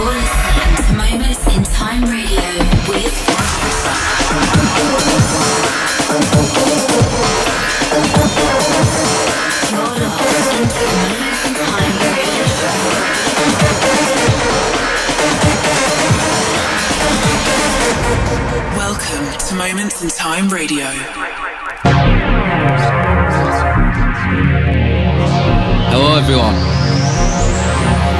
You're listening to Moments in Time Radio with Welcome to Moments in Time Radio. Hello, everyone.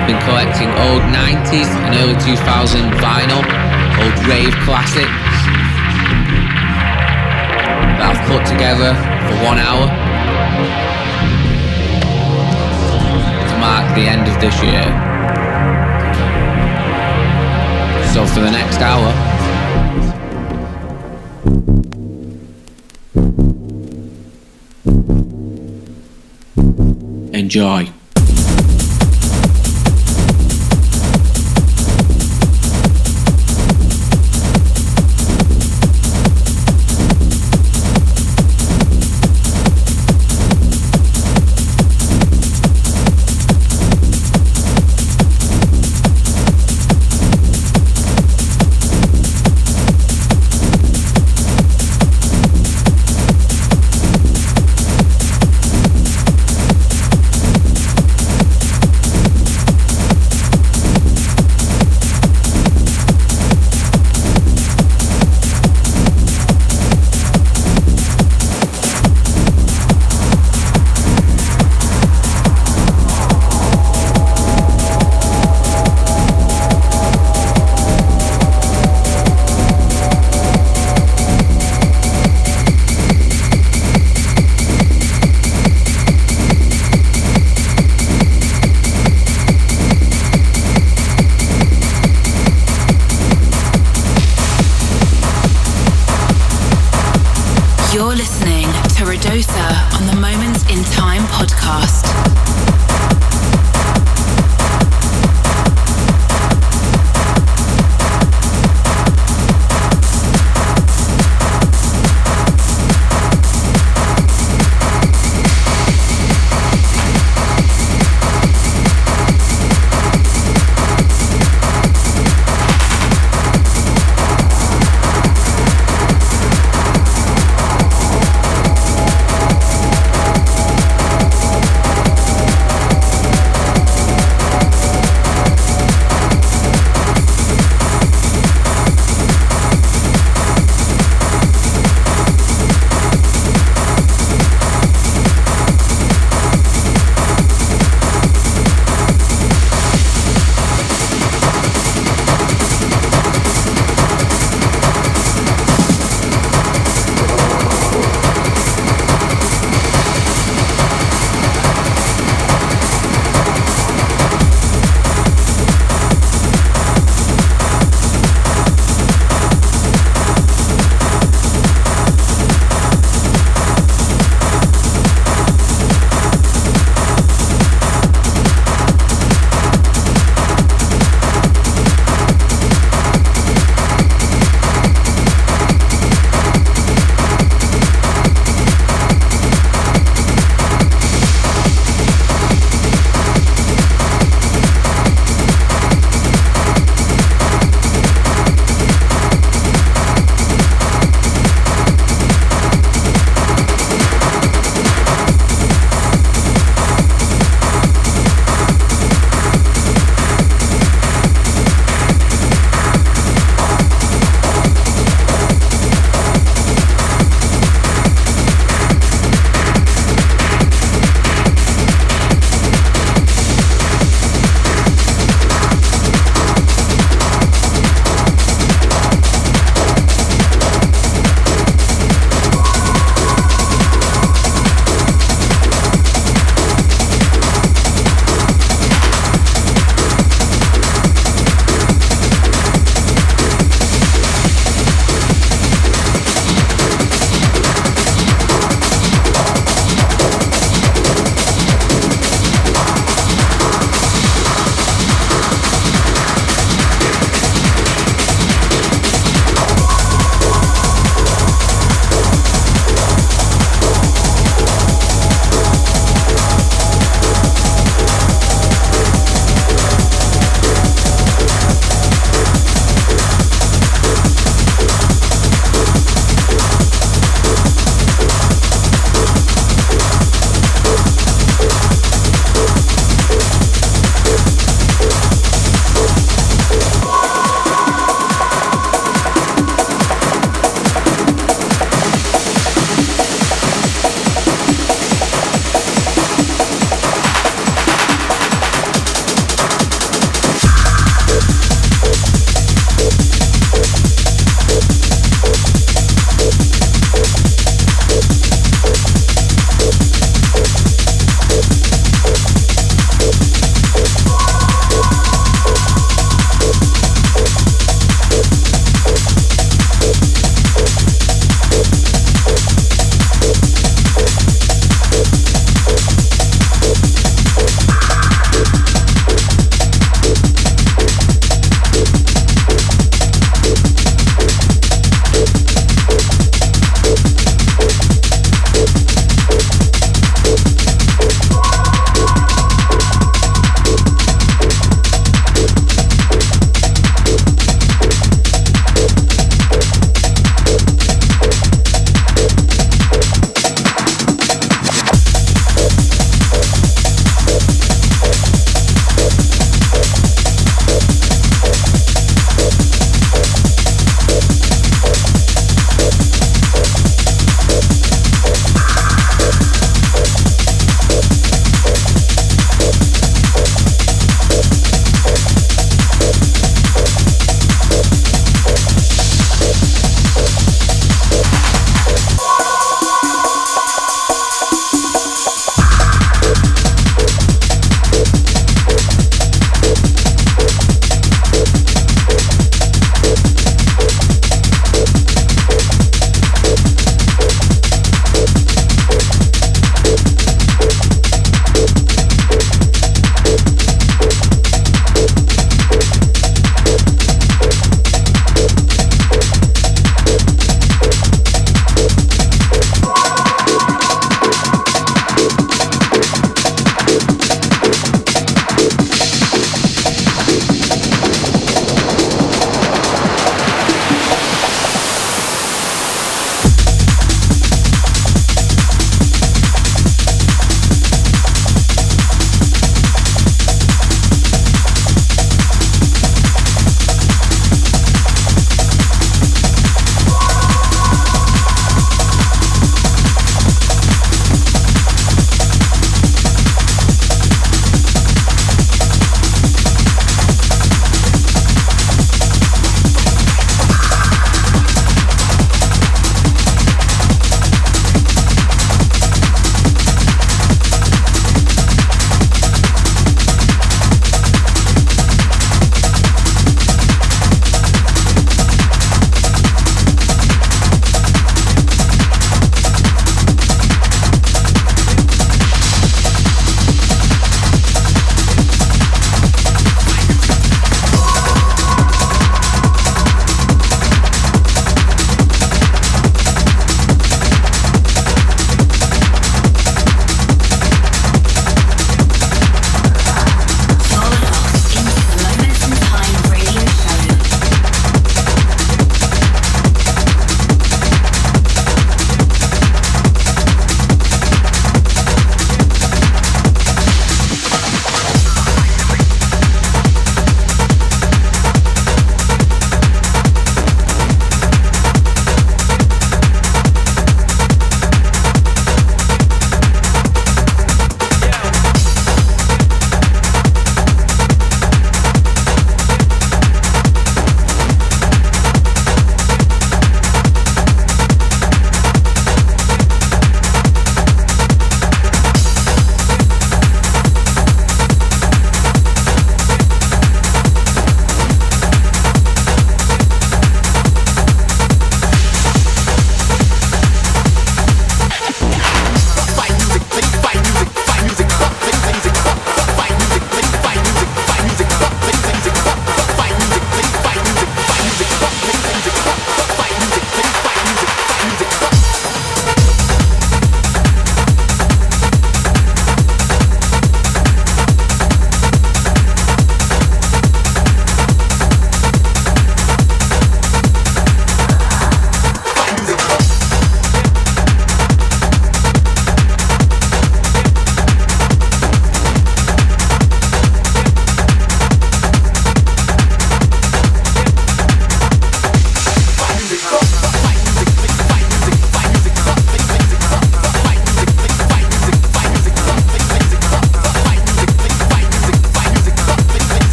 I've been collecting old 90s and early 2000 vinyl, old rave classics that I've put together for one hour to mark the end of this year. So for the next hour, enjoy.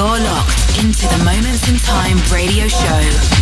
You're locked into the Moments in Time radio show.